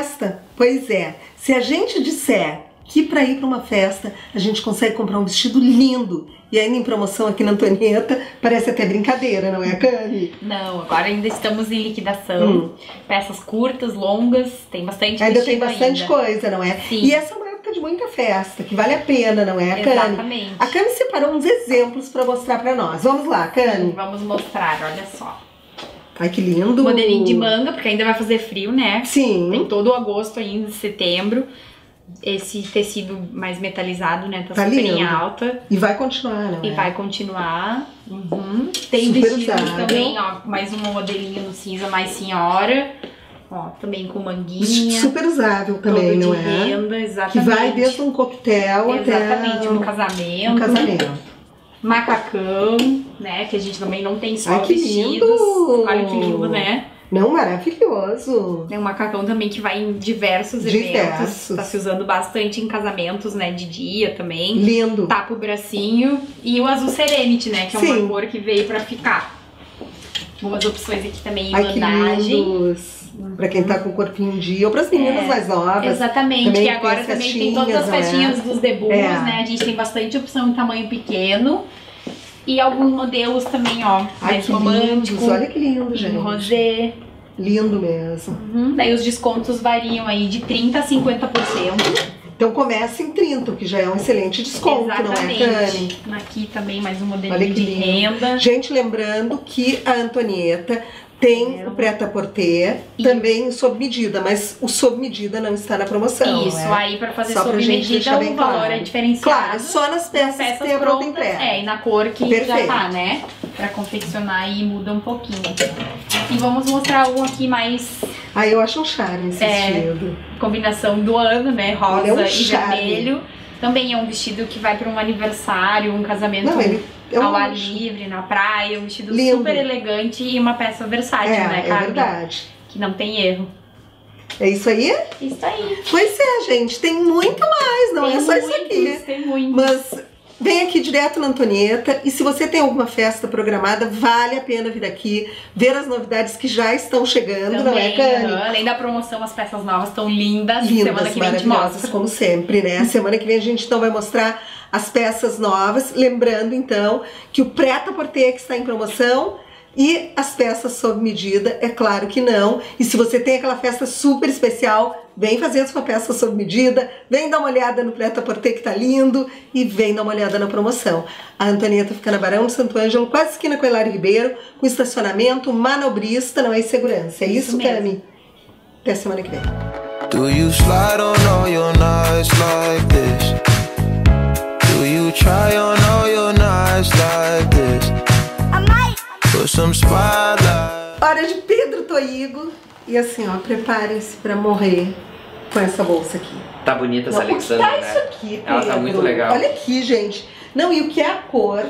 festa? Pois é, se a gente disser que para ir para uma festa a gente consegue comprar um vestido lindo e ainda em promoção aqui na Antonieta, parece até brincadeira, não é, Cami? Não, agora ainda estamos em liquidação. Hum. Peças curtas, longas, tem bastante Ainda tem bastante ainda. coisa, não é? Sim. E essa é uma época de muita festa, que vale a pena, não é, Cami? Exatamente. A Cami separou uns exemplos para mostrar para nós. Vamos lá, Cami. Vamos mostrar, olha só. Ai, que lindo. Modelinho de manga, porque ainda vai fazer frio, né? Sim. Tem todo o agosto ainda, setembro. Esse tecido mais metalizado, né? Tá, Tá super lindo. em alta. E vai continuar, não E é? vai continuar. Uhum. Tem Super vestidos usável. também, ó. Mais um modelinho no cinza mais senhora. Ó, também com Vestido manguinha. super usável também, não de é? renda, Que exatamente. vai desde um coquetel Exatamente, até um casamento. um casamento. Macacão, né? Que a gente também não tem só Ai, que vestidos. lindo! Olha que lindo, né? Não, maravilhoso. É um macacão também que vai em diversos eventos. Diversos. Tá se usando bastante em casamentos, né? De dia também. Lindo. Tapa o bracinho. E o azul Serenity, né? Que é Sim. uma cor que veio pra ficar. Boas opções aqui também em Ai, que bandagem. lindos. Pra quem tá com o corpinho em dia, ou pras meninas É, mais novas. Exatamente, Também que agora as também tem todas as festinhas, né? dos debuts, É. né? A gente tem bastante opção em tamanho pequeno. E alguns modelos também, ó, Ai, mais que romântico, lindos. Olha que lindo, gente. rosé. Lindo mesmo. Uhum. Daí os descontos variam aí de 30% a 50%. Então começa em 30, que já é um excelente desconto, não é? Exatamente. Aqui também mais um modelinho de lindo. renda. Gente, lembrando que a Antonieta tem o prêt-à-porter E- também sob medida, mas o sob medida não está na promoção. Isso, é? aí pra fazer Só sob medida o valor claro. é diferenciado. Claro, só nas peças, peças que tem a pronta é, e na cor que já Perfeito. tá, né? Pra confeccionar aí muda um pouquinho. E vamos mostrar um aqui mais Ah, eu acho um charme esse É. vestido. combinação do ano, né? Rosa é um e vermelho. Também é um vestido que vai pra um aniversário, um casamento Não, ele é um ao ar livre, na praia, um vestido Lindo. super elegante e uma peça versátil, É, né, é Carmen? verdade. Que não tem erro. É isso aí? Isso aí. Pois é, gente, tem muito mais, não tem é só isso muitos, aqui. Tem muitos. Mas vem aqui direto na Antonieta e se você tem alguma festa programada, vale a pena vir aqui ver as novidades que já estão chegando, não é, Também, Cani? Além da promoção, as peças novas estão lindas. Lindas, Semana que vem maravilhosas, como sempre, né? Semana que vem a gente então vai mostrar as peças novas. Lembrando, então, que o preta-porter que está em promoção e as peças sob medida, é claro que não. E se você tem aquela festa super especial, vem fazer a sua peça sob medida, vem dar uma olhada no preta-porter que tá lindo e vem dar uma olhada na promoção. A Antonieta fica na Barão de Santo Ângelo, quase esquina com Hilário Ribeiro, com estacionamento, manobrista, não é segurança. É isso. Cami? Até semana que vem. Do you slide on all your nights like this? Do you try on Hora de Pedro Toigo. E assim, ó, preparem-se pra morrer com essa bolsa aqui. Tá bonita essa Alexandra, tá né? isso aqui, Ela tá Pedro? muito legal. Olha aqui, gente. Não, e o que é a cor?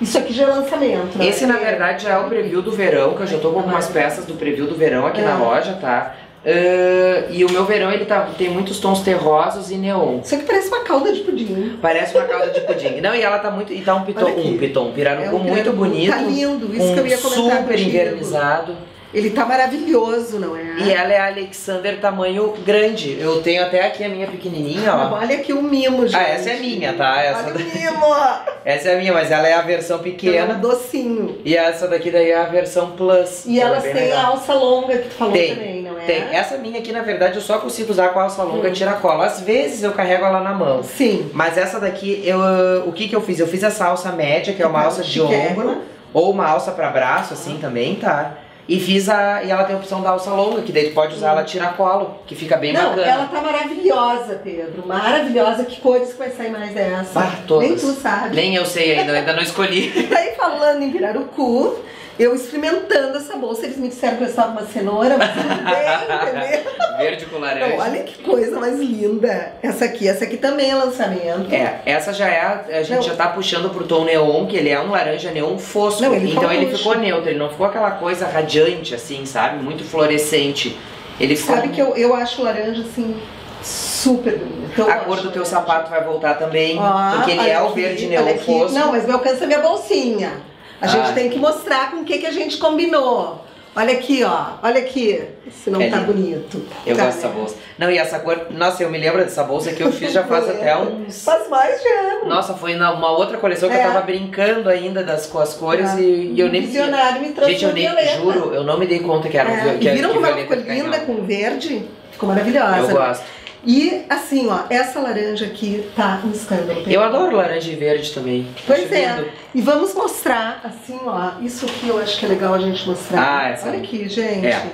Isso aqui já é lançamento, né? Esse, na verdade, já é o preview do verão, que eu já tô com algumas peças do preview do verão aqui É. na loja, tá? Ah, e o meu verão, ele tá, tem muitos tons terrosos e neon. Isso aqui parece uma calda de pudim. Parece uma calda de pudim. Não, e ela tá muito... E tá um piton, um piton, um pirarucu É um muito bonito. Tá lindo, isso um que eu ia comentar super contigo. invernizado. Ele tá maravilhoso, não é? E ela é a Alexander tamanho grande. Eu tenho até aqui a minha pequenininha, ó. Olha aqui o mimo, gente. Ah, essa é minha, tá? Essa, Olha o da- mimo. essa é a minha, mas ela é a versão Ela é um pequena. docinho. E essa daqui daí é a versão plus. E é elas bem têm a alça longa que tu falou Tem, também, não é? Tem. Essa minha aqui, na verdade, eu só consigo usar com a alça longa Hum. tiracolo. Às vezes eu carrego ela na mão. Sim. Mas essa daqui, eu, o que que eu fiz? Eu fiz essa alça média, que é uma alça de Chiquérrima. ombro, ou uma alça pra braço, assim, também, tá? E fiz a. E ela tem a opção da alça longa, que daí tu pode usar ela tiracolo, que fica bem Não, bacana. ela tá maravilhosa, Pedro. Maravilhosa. Que cores que vai sair mais dessa? Ah, todas. Nem tu sabe. Nem eu sei ainda, eu ainda não escolhi. Falando em Pirarucu, eu experimentando essa bolsa, eles me disseram que eu estava uma cenoura, mas tudo bem, entendeu? Verde com laranja. Não, olha que coisa mais linda. Essa aqui, essa aqui também é lançamento. É, essa já é, a, a gente Não. já tá puxando pro tom neon, que ele é um laranja neon fosco. Não, ele então ele ficou neutro, ele não ficou aquela coisa radiante, assim, sabe? Muito fluorescente. Ele ficou. Sabe que eu, eu acho laranja assim super bonito. Eu A cor do teu sapato vai voltar também, Ó, porque ele é o verde neon fosco. Não, mas me alcança minha bolsinha. A Ah. gente tem que mostrar com o que, que a gente combinou. Olha aqui, ó. Olha aqui. Se não É tá lindo. bonito. Eu Tá. gosto dessa bolsa. Não, e essa cor. Nossa, eu me lembro dessa bolsa que eu fiz já faz até uns. Faz mais de ano. Nossa, foi numa outra coleção que É. eu tava brincando ainda das, com as cores É. e, e eu nem visionário me trouxe Gente, eu uma nem violeta. juro, eu não me dei conta que era É, que, e viram que como ela violeta ficou linda com verde? Ficou maravilhosa. Eu gosto. E assim, ó, essa laranja aqui tá um escândalo. Eu adoro laranja e verde também. Pois é. lindo. E vamos mostrar, assim, ó. Isso aqui eu acho que é legal a gente mostrar. Ah, essa- Olha aqui, gente. É.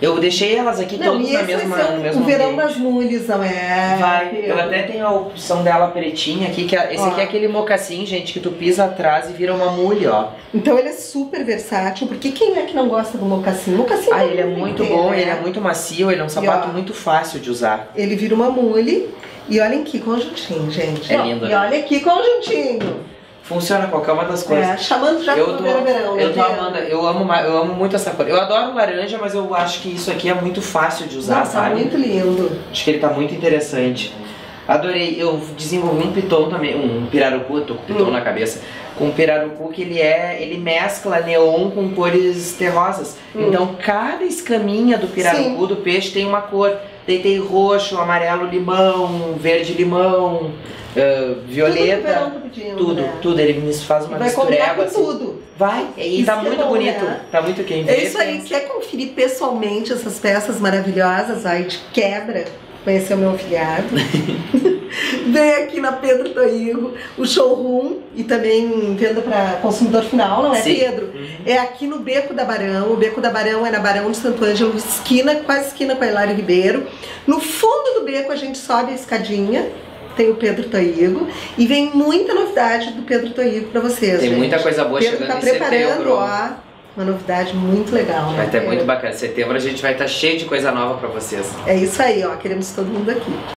Eu deixei elas aqui Não, todas na mesma, vai ser no mesmo o verão ambiente. das nules, não é? Vai, eu até tenho a opção dela pretinha aqui, que é- esse Ó. aqui é aquele mocassim, gente, que tu pisa atrás e vira uma mule, ó. Então ele é super versátil, porque quem é que não gosta do mocassim? Mocassim Ah, todo ele é muito tem, bom, né? ele é muito macio, ele é um sapato ó. muito fácil de usar. Ele vira uma mule. E olhem que conjuntinho, gente. É lindo, E né? olha aqui conjuntinho. Funciona qualquer uma das cores. É, chamando já Eu tô, verão, né? eu tô Pedro? amando, eu amo, eu amo muito essa cor. Eu adoro laranja, mas eu acho que isso aqui é muito fácil de usar, Nossa, sabe? muito lindo. Acho que ele tá muito interessante. Adorei, eu desenvolvi um piton também, um pirarucu, eu tô com piton Hum. na cabeça. Com um pirarucu que ele é, ele mescla neon com cores terrosas. Hum. Então cada escaminha do pirarucu do peixe tem uma cor. Daí tem roxo, amarelo limão, verde limão, Tudo o violeta. tá pedindo, Tudo, né? tudo, ele me faz uma Vai combinar mistureba com assim. tudo. Vai, e Isso tá que é muito bom, bonito. né? Tá muito quem É isso aí, quer conferir pessoalmente essas peças maravilhosas aí de quebra? Conhecer o meu afiliado. Vem aqui na Pedro Toigo, o showroom e também venda para consumidor final, não é, Sim. Pedro? Uhum. É aqui no Beco da Barão. O Beco da Barão é na Barão de Santo Ângelo, esquina, quase esquina com a Hilário Ribeiro. No fundo do beco a gente sobe a escadinha. Tem o Pedro Toigo e vem muita novidade do Pedro Toigo para vocês. Tem gente. muita coisa boa Pedro chegando tá em preparando, setembro. ó, uma novidade muito legal, né? Vai ter Pedro? muito bacana. Setembro a gente vai estar cheio de coisa nova pra vocês. É isso aí, ó. Queremos todo mundo aqui.